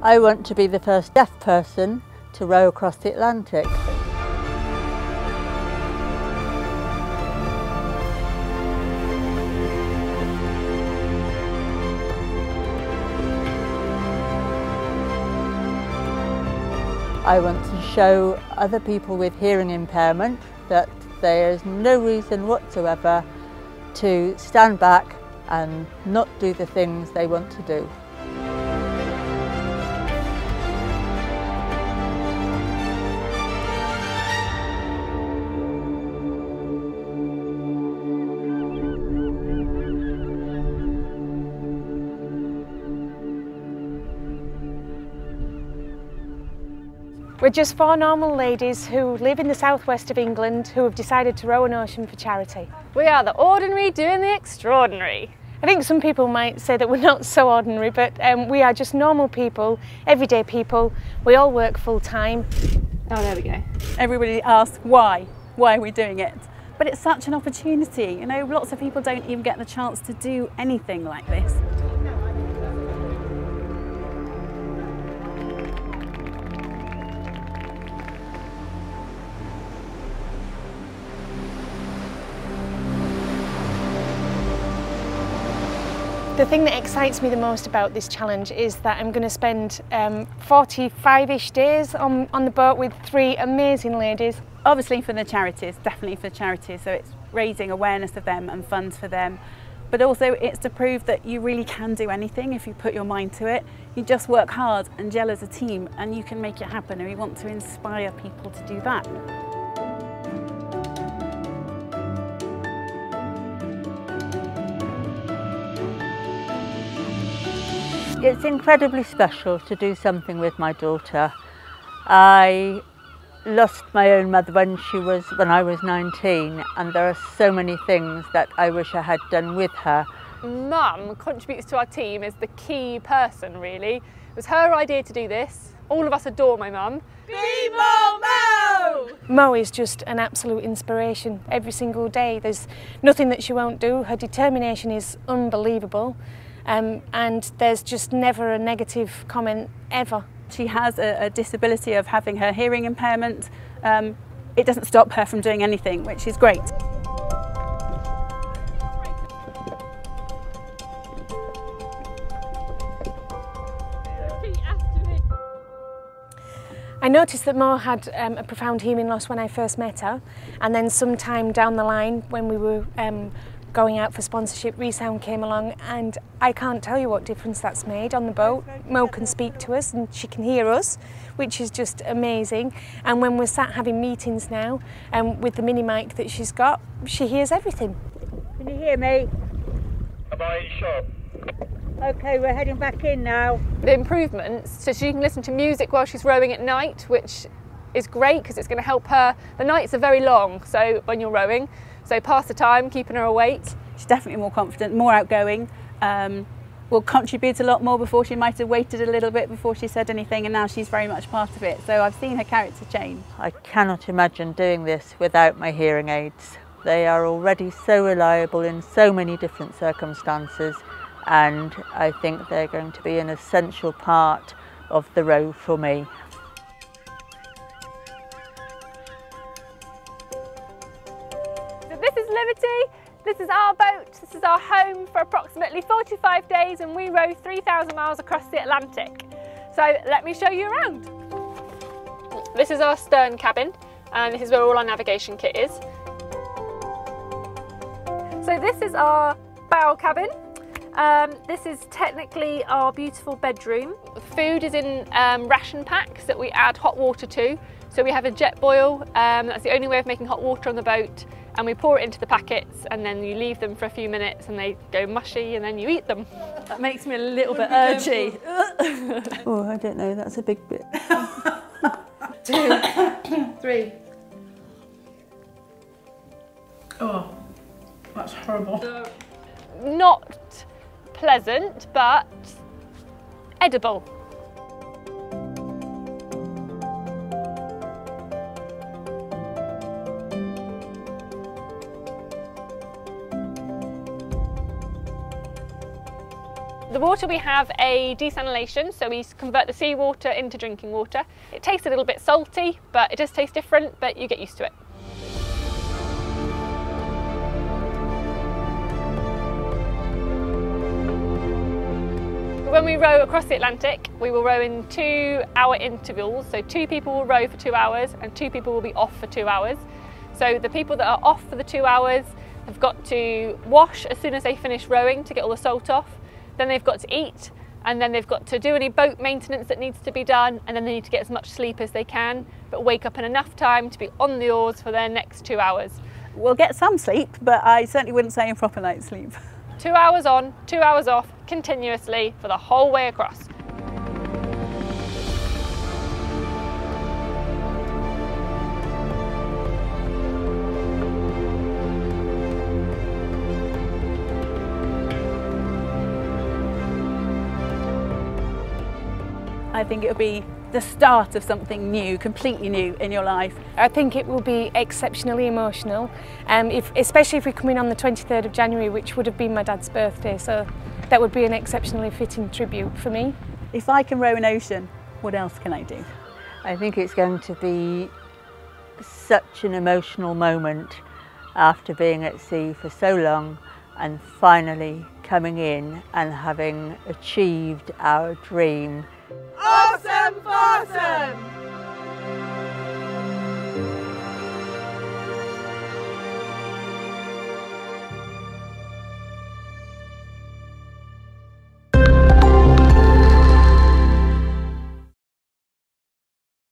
I want to be the first deaf person to row across the Atlantic. I want to show other people with hearing impairment that there is no reason whatsoever to stand back and not do the things they want to do. We're just four normal ladies who live in the southwest of England who have decided to row an ocean for charity. We are the ordinary doing the extraordinary. I think some people might say that we're not so ordinary, but um, we are just normal people, everyday people. We all work full time. Oh, there we go. Everybody asks why, why are we doing it? But it's such an opportunity. You know, lots of people don't even get the chance to do anything like this. The thing that excites me the most about this challenge is that I'm going to spend 45-ish um, days on, on the boat with three amazing ladies. Obviously for the charities, definitely for the charities, so it's raising awareness of them and funds for them. But also it's to prove that you really can do anything if you put your mind to it. You just work hard and gel as a team and you can make it happen and we want to inspire people to do that. It's incredibly special to do something with my daughter. I lost my own mother when she was when I was 19 and there are so many things that I wish I had done with her. Mum contributes to our team as the key person really. It was her idea to do this. All of us adore my mum. Be more Mo! Mo is just an absolute inspiration every single day. There's nothing that she won't do. Her determination is unbelievable. Um, and there's just never a negative comment ever. She has a, a disability of having her hearing impairment. Um, it doesn't stop her from doing anything, which is great. I noticed that Mo had um, a profound hearing loss when I first met her and then sometime down the line when we were um, going out for sponsorship, Resound came along and I can't tell you what difference that's made on the boat. Mo can speak to us and she can hear us, which is just amazing. And when we're sat having meetings now um, with the mini mic that she's got, she hears everything. Can you hear me? Am I shot? Okay, we're heading back in now. The improvements, so she can listen to music while she's rowing at night, which is great because it's going to help her. The nights are very long, so when you're rowing, so pass the time, keeping her awake. She's definitely more confident, more outgoing. Um, will contribute a lot more before she might have waited a little bit before she said anything and now she's very much part of it. So I've seen her character change. I cannot imagine doing this without my hearing aids. They are already so reliable in so many different circumstances and I think they're going to be an essential part of the row for me. Liberty. This is our boat, this is our home for approximately 45 days and we row 3,000 miles across the Atlantic. So let me show you around. This is our stern cabin and this is where all our navigation kit is. So this is our bow cabin. Um, this is technically our beautiful bedroom. Food is in um, ration packs that we add hot water to. So we have a Jetboil, um, that's the only way of making hot water on the boat and we pour it into the packets and then you leave them for a few minutes and they go mushy and then you eat them. That makes me a little bit urgy. oh, I don't know, that's a big bit. Two, three. Oh, that's horrible. Not pleasant, but edible. The water we have a desalination, so we convert the seawater into drinking water. It tastes a little bit salty, but it does taste different, but you get used to it. When we row across the Atlantic, we will row in two hour intervals. So two people will row for two hours and two people will be off for two hours. So the people that are off for the two hours have got to wash as soon as they finish rowing to get all the salt off. Then they've got to eat and then they've got to do any boat maintenance that needs to be done and then they need to get as much sleep as they can but wake up in enough time to be on the oars for their next two hours. We'll get some sleep, but I certainly wouldn't say a proper night's sleep. Two hours on, two hours off, continuously for the whole way across. I think it'll be the start of something new, completely new in your life. I think it will be exceptionally emotional, um, if, especially if we come in on the 23rd of January, which would have been my dad's birthday, so that would be an exceptionally fitting tribute for me. If I can row an ocean, what else can I do? I think it's going to be such an emotional moment after being at sea for so long and finally coming in and having achieved our dream. Awesome, awesome!